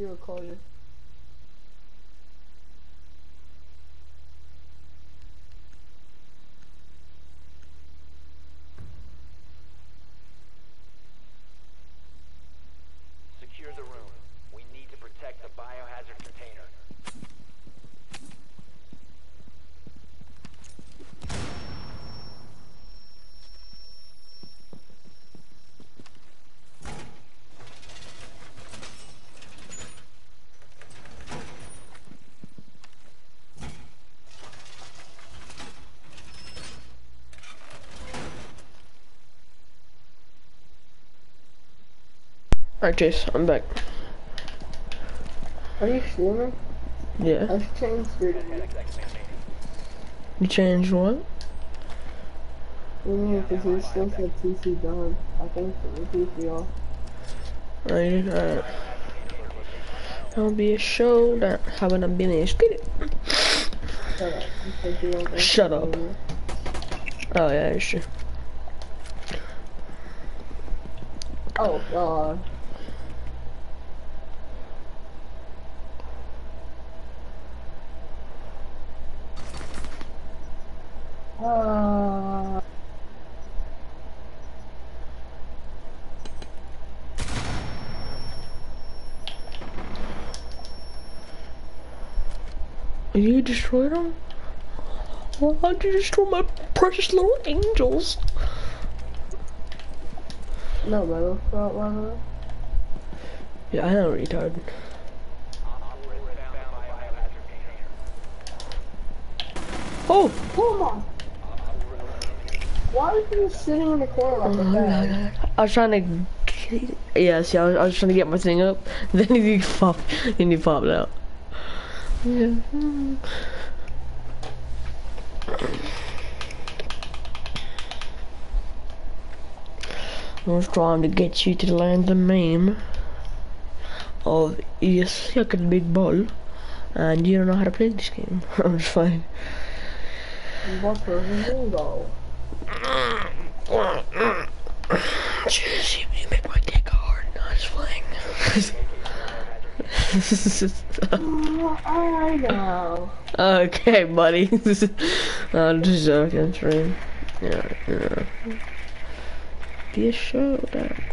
Secure closure. Secure the room. We need to protect the biohazard container. Alright, Chase, I'm back. Are you streaming? Yeah. I've changed your. You changed what? What do you mean? Because you still said TC done. I think it was TC off. Alright, alright. There'll be a showdown. Haven't I been in? Get it. Shut up. You said you don't think Shut up. Oh, yeah, true. Oh god. You destroyed them? Why'd you destroy my precious little angels? no metal spot, by the way. Yeah, I know, retard. Oh! Oh my. Why is he sitting in the corner like oh, a bag? I was trying to. Yeah, see, I was, I was trying to get my thing up. Then he popped. Then he popped out. Yeah. I was trying to get you to learn the meme of you suck at big ball and you don't know how to play this game. I'm just fine. What person bingo? Jeez, I know. okay, buddy. I'm just joking, stream. Yeah, yeah. Be a showdown.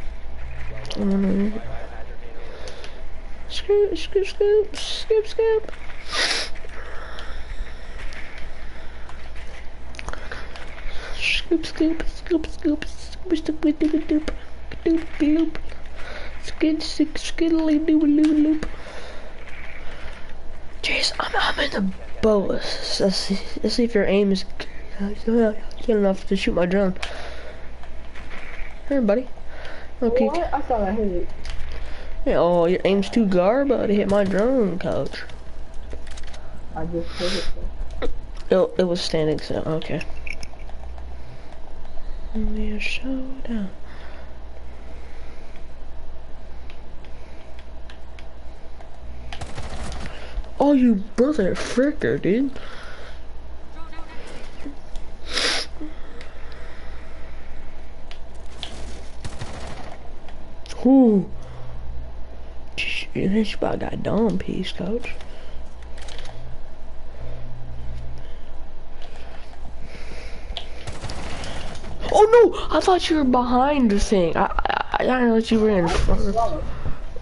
Mm. Scoop, scoop, scoop, scoop, scoop. Scoop, scoop, scoop, scoop, scoop, scoop, scoop, scoop, doop, loop. Skid, skid, skiddly, doop, loop, loop. Jeez, I'm, I'm in the boat. Let's, let's see, let's see if your aim is uh, good enough to shoot my drone. Here, buddy. Okay. What? I thought I hit it. Yeah, oh, your aim's too garbage to hit my drone, coach. I just hit it. It, it was standing so okay. Only a showdown. Oh, you brother fricker, dude. Ooh. This about got dumb piece, coach. Oh no! I thought you were behind the thing. I I, I that you were in front.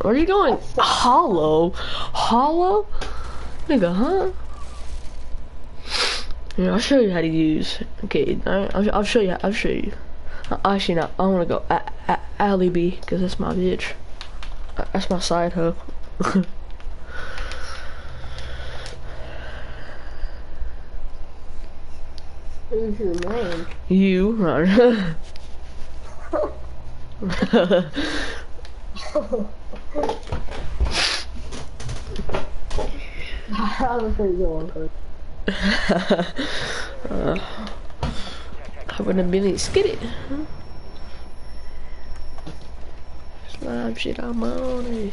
Where are you going? Hollow? Hollow? Nigga, huh? Yeah, I'll show you how to use. Okay, I'll, I'll show you. I'll show you. Uh, Actually, not. I want to go alley B because that's my bitch. Uh, That's my side hoe. Who's your name? you, run. I was pretty good one, coach. uh, I would have been skitty. Slime shit on my own.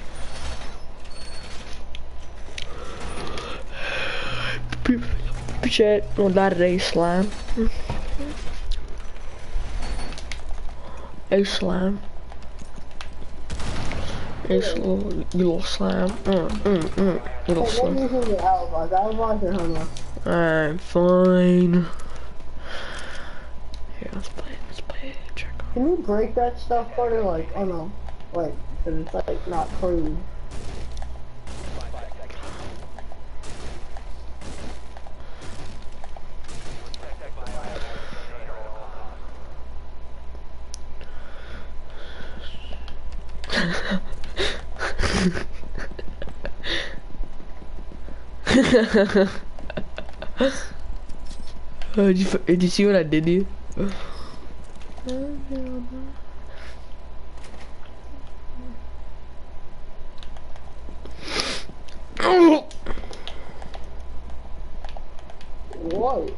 Shit, don't die today, slime. Hey, slime. It's little, slime. Mm, mm, mm. Little slime. Alright, fine. Here, let's play. Let's play. Check. Can you break that stuff, Carter? Like, oh no. Like, cause it's like not clean. Oh, did, you, f- did you see what I did to you? Whoa.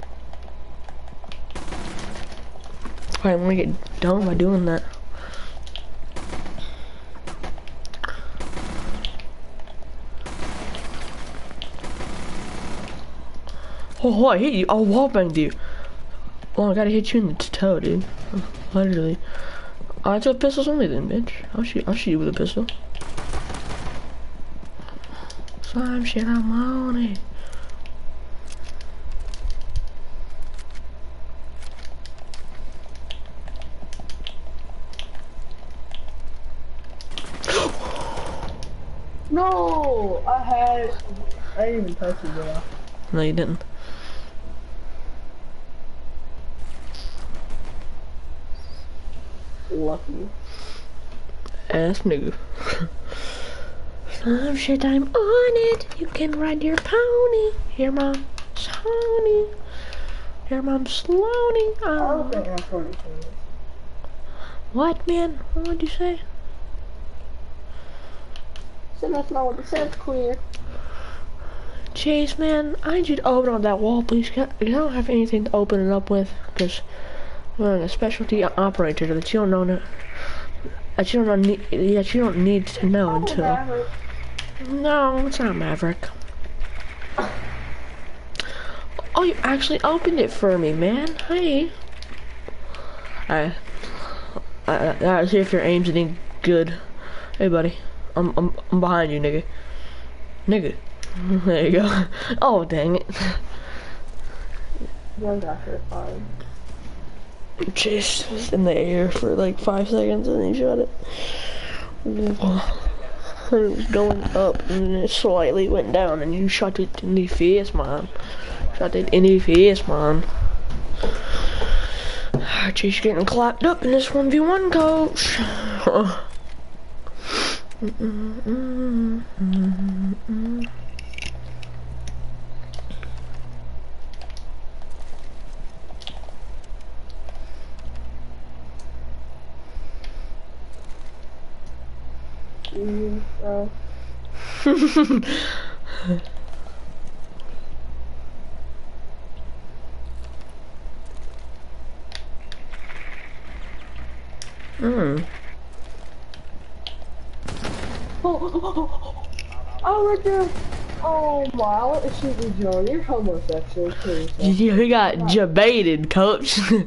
Alright, I'm gonna get done by doing that. Oh, I hit you. I wall banged you. Oh, I gotta hit you in the toe, dude. Literally. I took pistols only then, bitch. I'll shoot. I'll shoot you with a pistol. Slime shit, I'm on it. No! I had. I didn't even touch you, bro. No, you didn't. Lucky. ass nigga. Some shit, I'm on it. You can ride your pony. Your mom's honey. Your mom's slowing. I don't Oh. I'm 42. What, man? What'd you say? So that's not what it says, clear. Chase, man, I need you to open up that wall, please. I don't have anything to open it up with, because we're a specialty operator that you don't know. That you don't need. That you don't need to know until. Maverick. No, it's not Maverick. Oh, you actually opened it for me, man. Hey. Alright. Uh, see if your aim's any good. Hey, buddy. I'm, I'm, I'm behind you, nigga. Nigga. There you go. Oh, dang it. After fine. Chase was in the air for like five seconds and he shot it. And it was going up and then it slightly went down and you shot it in the face, man. Shot it in the face, man. Chase getting clapped up in this 1v1 coach. Mm, bro. mm. Oh, oh, right there. Oh my, I want to shoot you, Joe. You're homosexual too. So You got jebaited, coach. you're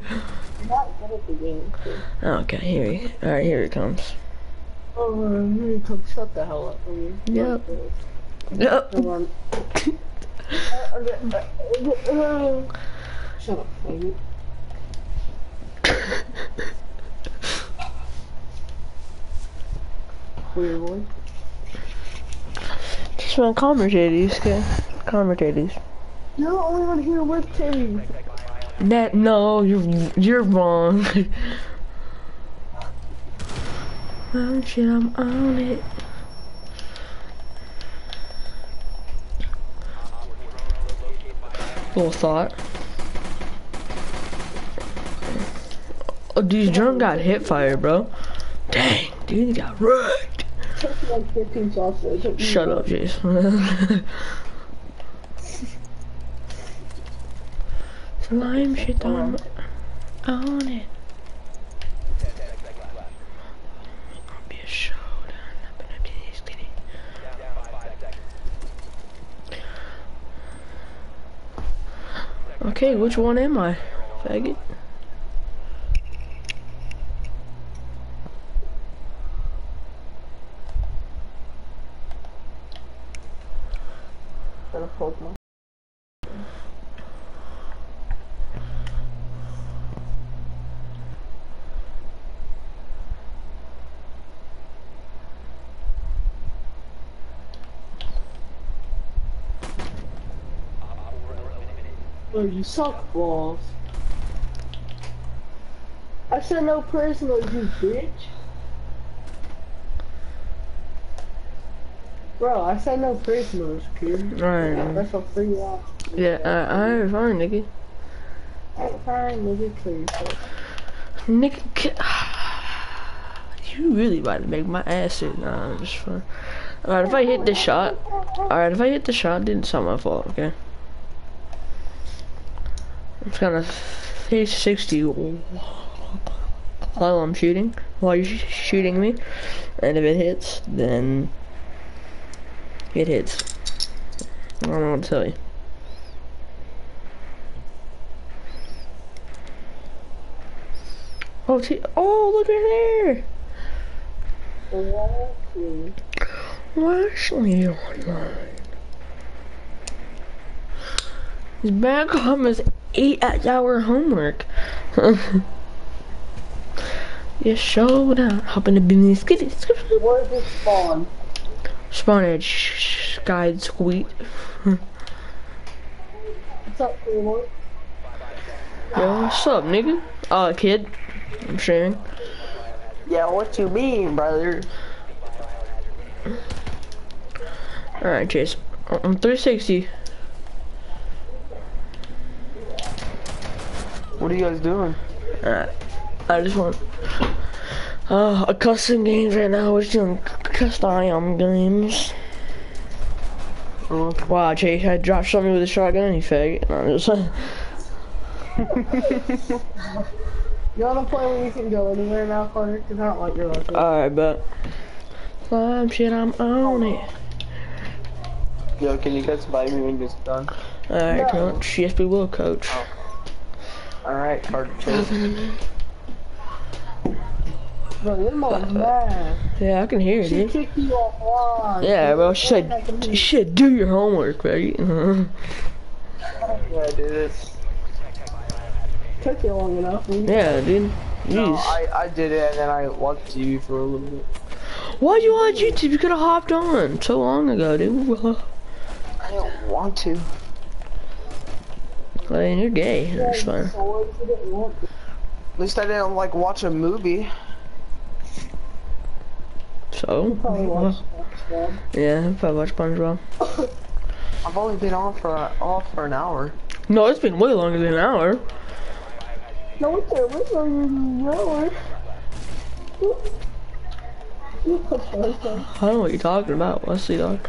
not good at the game. Too. okay, here he, alright, here it comes. Oh, man, shut the hell up, man. Yep. Yep. Come on. Shut up, faggot. Queer boy. Just want commentators, okay? Commentators. No, I only want to hear web titties. That no, you're you're wrong. oh shit, I'm on it. Little thought. Oh, dude, drone got hit fire, bro. Dang, dude, he got wrecked. Like 15 shots. so it took me Shut up, Jason. Slime shit on, on it. Gonna be a showdown up in a city. Okay, which one am I, faggot? Oh, you suck balls. I said no prisoners, you bitch. Bro, I said no prisoners, kid. Alright. That's a free out. Yeah, uh, alright, fine, nigga. Fine, nigga, please. Nigga, you really about to make my ass sit. Nah, I'm just fine. Alright, if I hit the shot, alright, if I hit the shot, then it's not my fault, okay? Just gonna 360 while I'm shooting, while you're sh- shooting me, and if it hits, then it hits. I don't know what to tell you. Oh, oh, look right there! There. Ashley online. He's back home his eight hour homework. yeah, show down. Hop in the business. Get it. Where's this spawn? Spawn edge. Guide squeak. What's up, Claymore? Yo, what's up, nigga? Uh, kid. I'm sharing. Yeah, what you mean, brother? Alright, Chase. I'm 360. What are you guys doing? Alright. I just want uh, a custom games right now. We're doing custom games. Oh, Wow, Chase, I dropped something with a shotgun, you faggot. No, I'm just saying. You wanna play when you can go anywhere now, Carter? Cause I don't like your luck. Alright, but. Climb shit, I'm on it. Yo, can you guys buy me when it's done? Alright, No. coach. Yes, we will, coach. Alright, card chase. Bro, your mom's mad. Yeah, I can hear it, She dude. kicked you offline. Yeah, bro, she said, she said, do your homework, right? Yeah, I did it. Took you long enough. man. yeah, dude. No, I, I did it and then I watched TV for a little bit. Why'd you watch YouTube? You could have hopped on so long ago, dude. I didn't want to. I mean, you're gay. That's fine. So what if you didn't want to? At least I didn't like watch a movie. So? Probably Well, yeah, if I watch SpongeBob. I've only been on for uh, off for an hour. No, it's been way longer than an hour. No, it's been way longer than an You put those in. I don't know what you're talking about. Let's see, dog.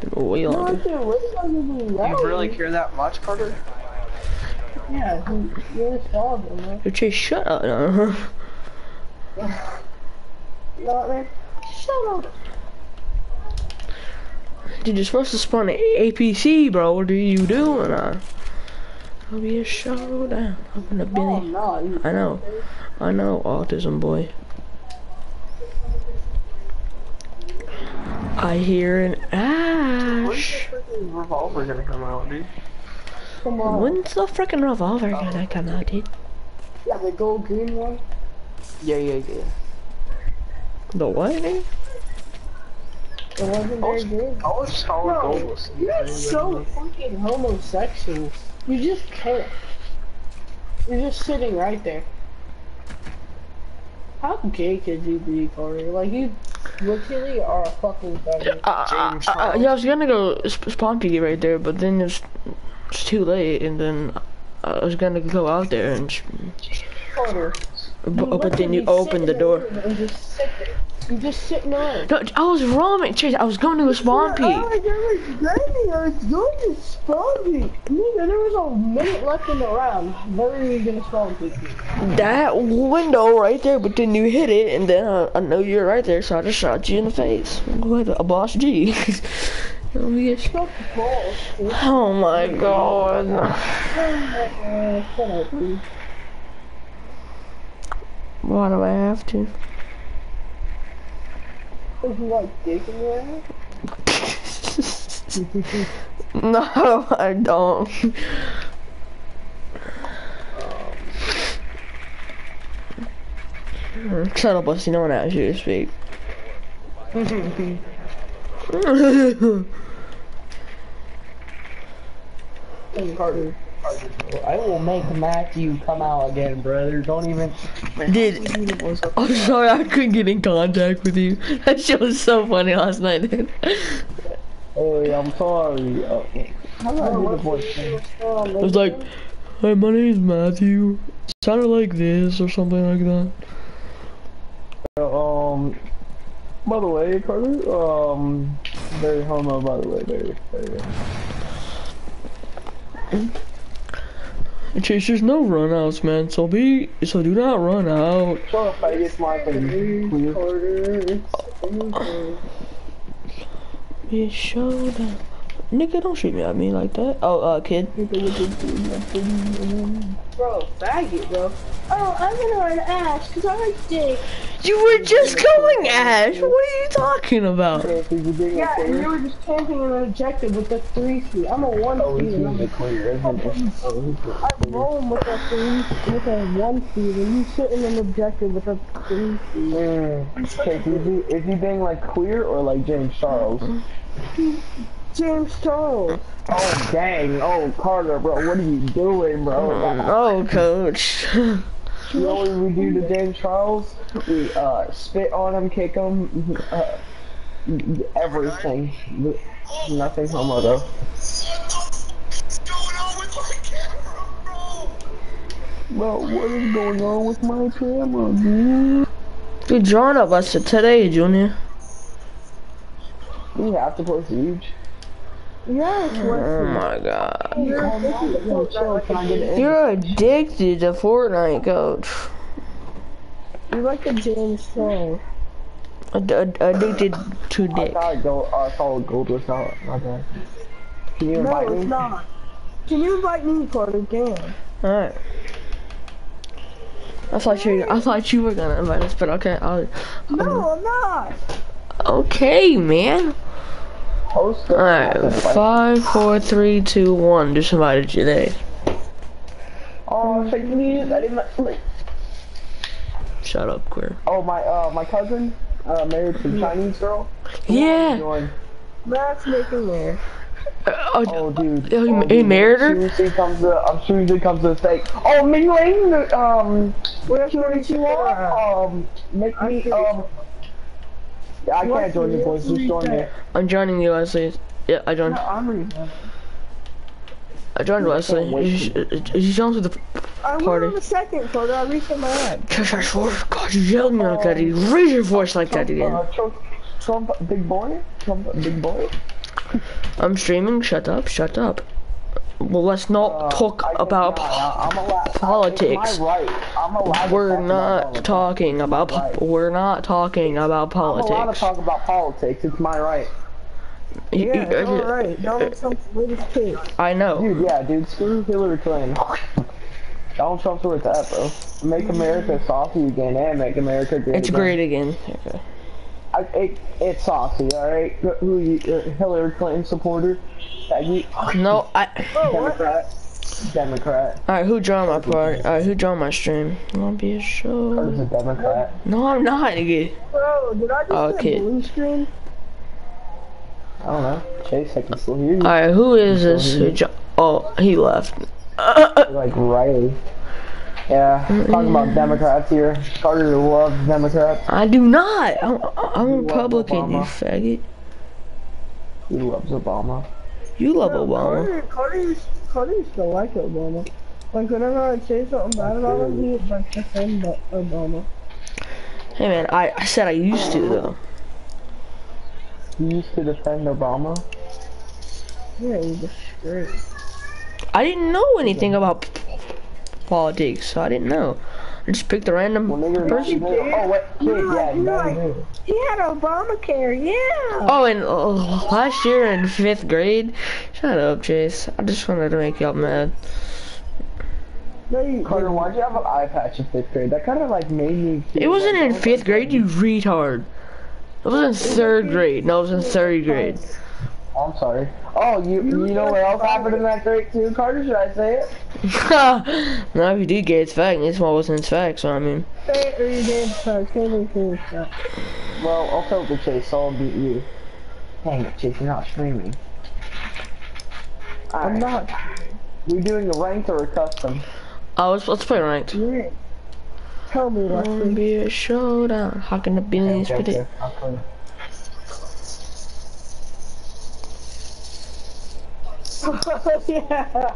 Been way No, longer. it's there. We're going to be You really care that much, Carter? Yeah, you really saw them, man. Yo, Chase, shut up now. You know what, man? Shut up. Dude, you're supposed to spawn an APC, bro. What are you doing? Uh? I'll be a showdown. Up in the No, I'm Billy. not. You- I know. I know, autism boy. I hear an ash. When's the freaking revolver gonna come out, dude? Come on. When's the freaking revolver gonna come out, dude? Yeah, the gold green one. Yeah, yeah, yeah. The what, nigga? The legendary Oh, green. I was solid Bro, gold. you're so fucking homosexual. You just can't. You're just sitting right there. How gay could you be, Corey? Like, you literally are a fucking faggot. Uh, James uh, uh, Charles. yeah, I was gonna go sp- spawn peek right there, but then it's, it's too late, and then I was gonna go out there, and Carter. but, but then you opened the door. And just sit there. You just sitting around. No, I was wrong, Chase. I was going to a spawn peek. Oh, was I was going to spawn peek. Nigga, there was a minute left in the round. Where are you gonna spawn peek? That window right there, but then you hit it, and then I, I know you're right there, so I just shot you in the face. Like a boss G. Oh, yes. Shut the balls, dude. Oh my god. Shut up, dude. Why do I have to? Is you like dick in your ass? No, I don't. Shut up, Busty. No one asked you to speak. Carter. I will make Matthew come out again, brother. Don't even. Dude, I'm sorry I couldn't get in contact with you. That shit was so funny last night, dude. Hey, I'm sorry. Okay. How do I do the voice thing? It was like, hi, my name's Matthew. Sounded like this or something like that. Um. By the way, Carter. Um. Very homo. By the way, very, very. Chase, there's no runouts, man. So be, so do not run out. Be showdown. Nigga, don't shoot me at me like that. Oh, uh, kid. Bro, faggot, bro. Oh, I'm gonna run Ash because I like dick. You were just going, Ash. What are you talking about? Yeah, and you were just camping in an objective with the three feet. I'm a one Oh, feet he's and I'm the clear, isn't it? Oh, he's the I'm rolling with a three with a one feet and you sitting in an objective with a three feet. Mm. Okay, is he, is he being like queer or like James Charles? James Charles. Oh dang! Oh Carter, bro, what are you doing, bro? Oh, coach. You know what we do to James Charles? We uh spit on him, kick him, uh, everything. Nothing homo though. What the is going on with my camera, bro, Bro, what is going on with my camera, dude? Good drawing of us today, Junior. We have to post huge. Yes, Oh my god. Yo, chill, can I get an You're addicted to Fortnite, coach. You like the James Charles. Ad- ad- addicted to I dick. thought gold, I thought gold was not, not bad. Can you invite No, me? it's not. Can you invite me, Carter, again? Alright. I thought you I thought you were gonna invite us, but okay, I'll No, I'm not. Okay, man. Host the Alright, five, four, three, two, one. Just invited you there. Oh, fake news. I didn't. Like, Shut up, queer. oh, my uh, my cousin uh, married some Chinese girl. Yeah. Join. Matchmaking there. Uh, oh, Oh, dude. Oh, he- oh, he dude, married her? Seriously comes to. I'm seriously comes to say. Oh, Ming Ling. Um, Where's curious you are. Um, make me. curious. Um. Yeah, I can't join you boys. Just join me. I'm joining you, Leslie. Yeah, I joined. I'm reading. I joined Wesley. You sh- uh, you joined with the I Party. went on a second, Carter. I reached my ad. Gosh, I swear to God, you yelled at me like that. You raise your voice like that again. Uh, Trump, Trump, big boy. Trump, big boy. I'm streaming. Shut up. Shut up. Well, let's not Uh, talk I about. not. I- I'm allowed- politics. Right. I'm allowed to We're not talking about. po- Right. We're not talking about I'm allowed to talk about politics. It's my right. You- Yeah, you- it's alright. Donald Trump's latest kid. I know. Dude, yeah, dude, screw Hillary Clinton. Donald Trump's where it's at, bro. Make America saucy again and make America great It's again. great again. Okay. I, it, it's saucy, alright? Who you, uh, Hillary Clinton supporter? Peggy? No, I. Oh. Democrat? Democrat. Alright, who joined my party? Alright, who joined my stream? Wanna be a Or is show? a Democrat? No, I'm not, nigga. Bro, did I just Oh, get kid. blue screen? I don't know. Chase, I can still hear you. Alright, who is this? Who oh, he left. like Riley. Yeah, talking about Democrats here. Carter loves Democrats. I do not. I'm, I'm Republican, you faggot. He loves Obama. You love No, Obama. Carter, Carter, used- Carter used to like Obama. Like whenever I say something bad about him, he would like defend Obama. Hey man, I, I said I used to though. You used to defend Obama. Yeah, he was great. I didn't know anything about p- politics, so I didn't know. I just picked a random Well, person. Oh, wait, kid, You're yeah, like- you you're gotta like- do. He had Obamacare, yeah. Oh, and uh, last year in fifth grade. Shut up, Chase. I just wanted to make y'all mad. No, you, Carter, why'd you have an eye patch in fifth grade? That kind of like made me. feel It wasn't like, in fifth grade, you retard. It was in third grade. No, it was in third grade. I'm sorry. Oh, you you know what else happened in that crate too, Carter? Should I say it? no, if you did get it's fact, this one wasn't his fact, so I mean. Say it or you did start. Say it or you start. Well, I'll tell the Chase, so I'll beat you. Dang it, Chase, you're not streaming. I'm Alright, not. We're doing a ranked or a custom? Oh, let's, let's play ranked. Yeah. Tell me, Gonna be a showdown. How can the billions Okay, fit it? okay, I'll play. yeah.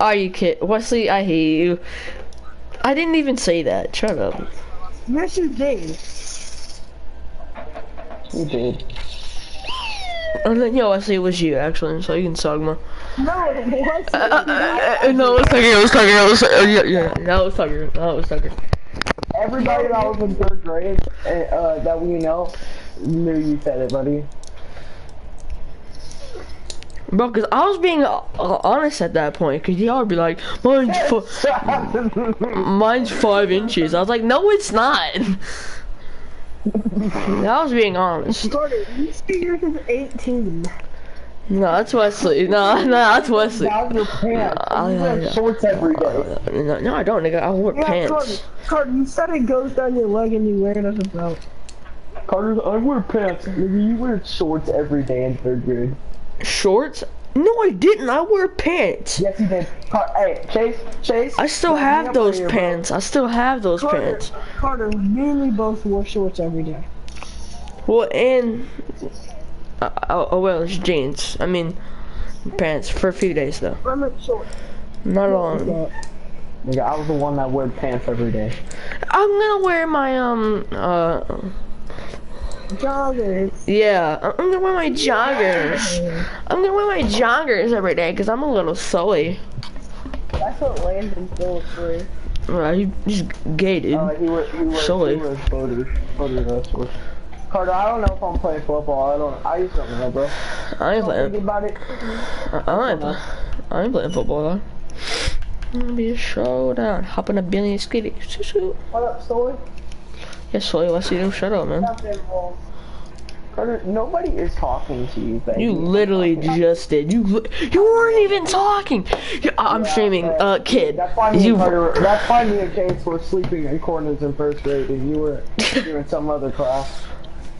Are you kidding? Wesley, I hate you. I didn't even say that. Shut up. Yes, you did. You did. And then, yo, Wesley, it was you, actually, so you can suck more. No, it wasn't. Uh, uh, uh, uh, no, it was Tucker, it was Tucker, it was uh, yeah, yeah, no, it was Tucker, no, it was Tucker. Everybody that was in third grade uh, uh, that we know knew you said it, buddy. Bro, cause I was being uh, uh, honest at that point, cause y'all would be like, mine's, fi- mine's five inches. I was like, no, it's not. I was being honest. Carter, you see is 18. No, that's Wesley. No, no, that's Wesley. Down your pants. Uh, you wear yeah. shorts every day. No, no, I don't, nigga. I wear Yeah, pants. Carter, Carter, you said it goes down your leg and you wear it as a belt. Carter, I wear pants. Nigga, you wear shorts every day in third grade. Shorts? No, I didn't. I wear pants. Yes, you did. Car- hey, Chase, Chase. I still have those right here, bro. pants. I still have those Carter, pants. Carter, me and we both wore shorts every day. Well, and uh, oh, oh well, it's jeans. I mean, pants for a few days though. I meant shorts. Not long. Nigga, I was the one that wore pants every day. I'm gonna wear my um uh Joggers. yeah. I- I'm gonna wear my joggers. I'm gonna wear my joggers every day because I'm a little sully. That's what Landon Phillips wears. Uh, he, he's gay, dude. Uh, he wears, he wears, Silly. he wears voters, voters, uh, shorts. Carter, I don't know if I'm playing football. I don't. I just don't know, bro. I ain't Don't think playing. about it. I, I ain't. play- I ain't playing football though. Gonna be a showdown. Hop in a billion skitty. Shoo, shoo. What up, Soy? Yes, Sully, see you. Shut up, man. Carter, nobody is talking to you, baby. You literally just did. You you weren't even talking. You- I'm streaming. Uh, kid, That's why you. Carter, that's why me and Chase were sleeping in corners in first grade, and you were you were in some other class.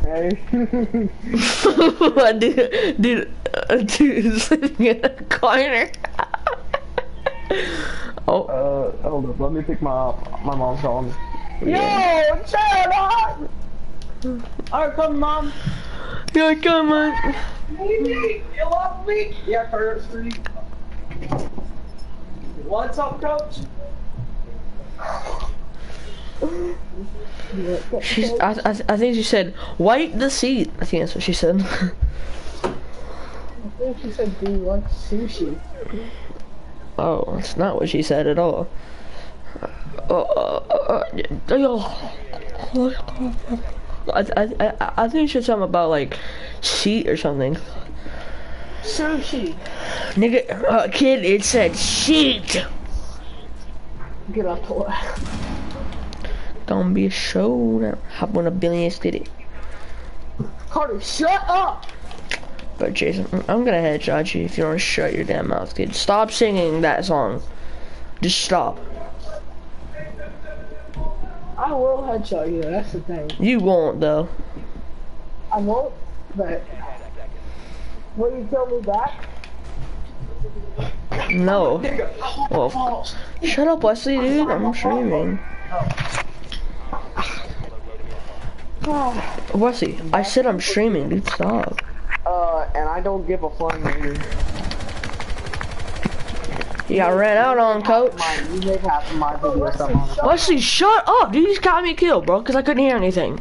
Hey. dude, dude, uh, dude, sleeping in a corner. oh, uh, hold up. Let me pick my my mom's me. Yo, shut up! Alright, come, Mom. yeah, come on. You love me? Yeah, Carter, it's for you. What's up, coach? She's. I, I, I think she said, "Wipe the seat." I think that's what she said. I think she said, do you want sushi? oh, that's not what she said at all. Uh, uh, uh, uh, I, I, I, I think she said something about like seat or something. Sushi. Nigga, uh, kid, it said sheet. Get off the way. Gonna be a show now. Hop on a billion city. Carter, shut up! But Jason, I'm gonna headshot you if you don't shut your damn mouth, kid. Stop singing that song. Just stop. I will headshot you, that's the thing. You won't though. I won't, but... Will you kill me back? No. Well, shut up, Wesley, dude. I'm streaming. Wesley, I said I'm streaming, dude. Stop. Uh, and I don't give a flying nigger. You got ran out on, coach. My, you make half of my video stuff on the Wesley, shut up, dude. You just got me killed, bro, because I couldn't hear anything.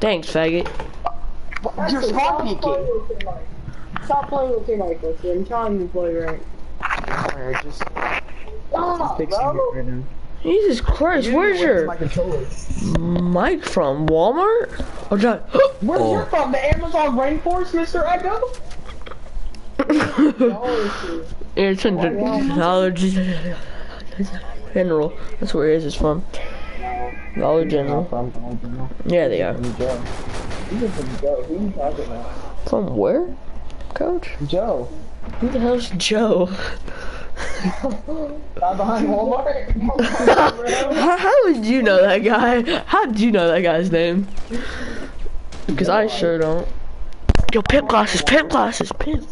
Thanks, faggot. You're spawn peeking. Stop playing with your mic, Wesley. I'm telling you to play right. Alright, just Stop, fixing it right now. Jesus Christ, where's your my mic from? Walmart? Oh, John. Where's your oh. from? The Amazon rainforest, Mr. Echo? It's in the Dollar General. That's where it is. It's from Dollar General. From Yeah, they are. From Joe. He's from Joe. Who you talking about? From where? coach? Joe. Who the hell's Joe? Behind Walmart. how, how did you know that guy? How did you know that guy's name? Because I sure don't. Yo, pimp glasses, pimp glasses, pimp.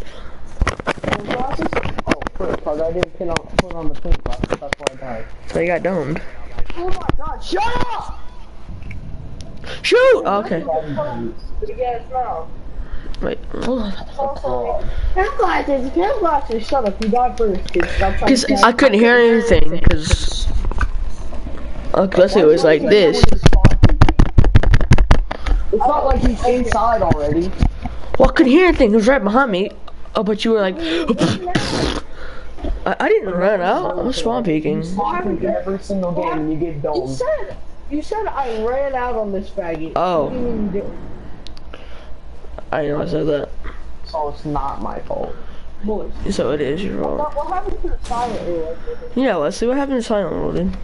Oh, first I didn't pin on, put on the pink. That's why I died. So you got domed. Oh my god, shut up! Shoot! Oh, okay. Ass mouth. Wait. Pimp glasses, pimp glasses, shut up, you died first, kid. Stop trying Because I couldn't hear anything. Because. Unless it was like this. It's not like he's inside already. Well, I couldn't hear anything. It was right behind me. Oh, but you were like. I, I didn't run out. I was spawn peeking. Every single game and you get You said, you said I ran out on this faggot. Oh. What do you mean you did? I know I said that. So it's not my fault. Boys. So it is your fault. What, what happened to the silent rule? Yeah, Leslie, what happened to Silent World, dude?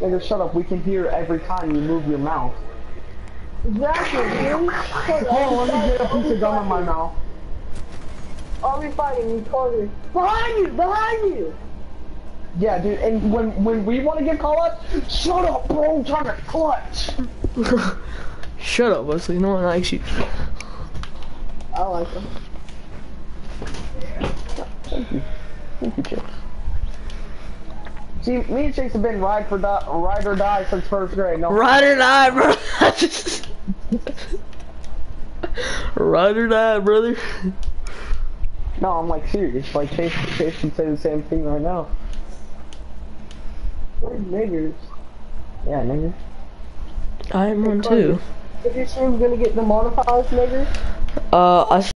Nigga, shut up. We can hear every time you move your mouth. Exactly, dude. on. let me get a piece of gum in my mouth. I'll be fighting you, Carter. Behind you! Behind you! Yeah, dude, and when when we want to get call up, shut up, bro. I'm trying to clutch. Shut up, Wesley. No one likes you. I like them. Thank you. Thank you, Chicks. See, me and Chicks have been ride for die, ride or die since first grade. No, Ride or die, bro. Ride or die, brother. No, I'm like serious. Like Chase, Chase can say the same thing right now. We're niggers. Yeah, nigga. I'm one too. If you're sure we're gonna get the demonetized, nigger, Uh, I